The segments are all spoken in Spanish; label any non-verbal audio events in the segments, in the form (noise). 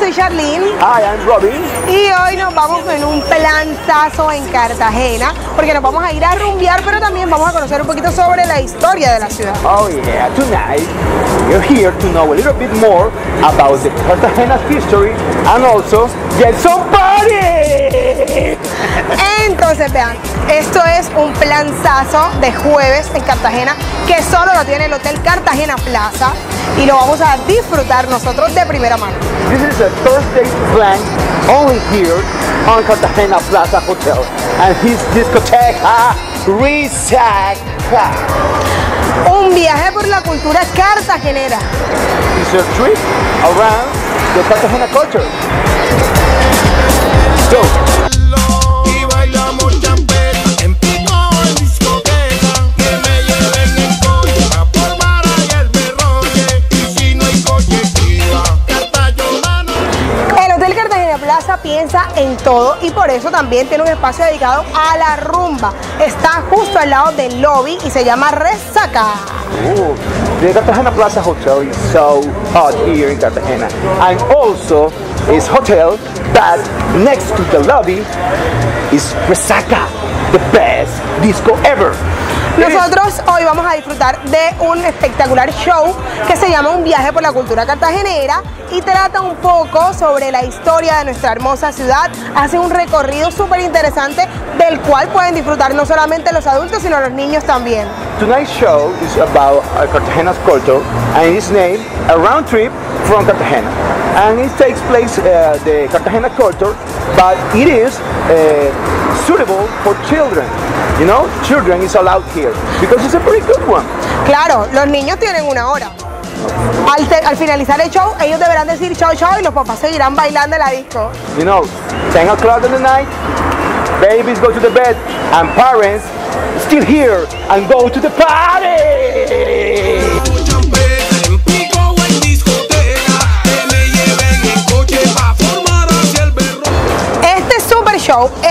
soy Charlene. Hi, I'm Robin. Y hoy nos vamos en un planzazo en Cartagena, porque nos vamos a ir a rumbear, pero también vamos a conocer un poquito sobre la historia de la ciudad. Oh yeah, tonight we're here to know a little bit more about the Cartagena's history and also get some party! Entonces, vean, esto es un planzazo de jueves en Cartagena que solo lo tiene el Hotel Cartagena Plaza y lo vamos a disfrutar nosotros de primera mano. This is a Thursday plan only here on Cartagena Plaza Hotel and his discoteca Risaca. Un viaje por la cultura cartagenera. It's a trip around the Cartagena culture. Go. En todo y por eso también tiene un espacio dedicado a la rumba. Está justo al lado del lobby y se llama Resaca. The Cartagena Plaza Hotel is so hot here in Cartagena. And also, it's hotel that next to the lobby is Resaca, the best disco ever. Nosotros hoy vamos a disfrutar de un espectacular show que se llama Un viaje por la cultura cartagenera y trata un poco sobre la historia de nuestra hermosa ciudad. Hace un recorrido súper interesante del cual pueden disfrutar no solamente los adultos sino los niños también. Tonight's show is about Cartagena's culture and it's named A Round Trip from Cartagena. And it takes place uh, the Cartagena culture, but it is uh, suitable for children. You know, children is allowed here because it's a very good one. Claro, los niños tienen una hora. Al, te- al finalizar el show, ellos deberán decir chao chao y los papás seguirán bailando en la disco. You know, 10 o'clock in the night, babies go to the bed, and parents still here and go to the party. Este super show es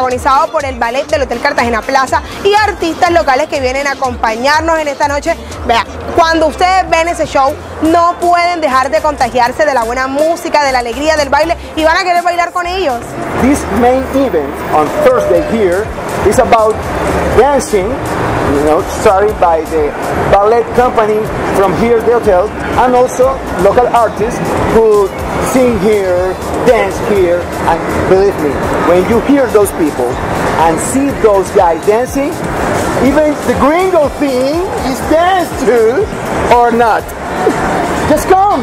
protagonizado por el ballet del Hotel Cartagena Plaza y artistas locales que vienen a acompañarnos en esta noche. Vean, cuando ustedes ven ese show, no pueden dejar de contagiarse de la buena música, de la alegría, del baile y van a querer bailar con ellos. This main event on Thursday here is about dancing, you know, starting by the ballet company from here, the hotel, and also local artists who sing here, dance here, and believe me, when you hear those people and see those guys dancing, even the gringo thing is dance too, or not. (laughs) Just come!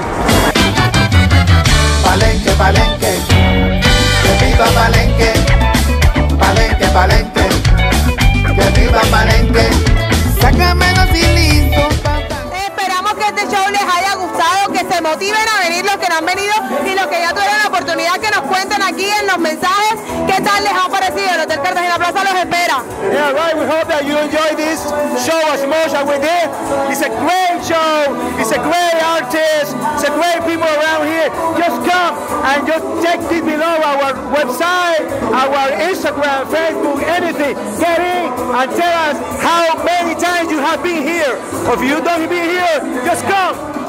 Palenque, palenque, que viva palenque, motiven a venir los que no han venido y los que ya tuvieron la oportunidad que nos cuenten aquí en los mensajes qué tal les ha parecido. El Hotel Cartagena Plaza los espera. Yeah, right. We hope that you enjoy this show as much as we did. It's a great show. It's a great artist. It's a great people around here. Just come and just check this below our website, our Instagram, Facebook, anything. Get in and tell us how many times you have been here. If you don't been here, just come.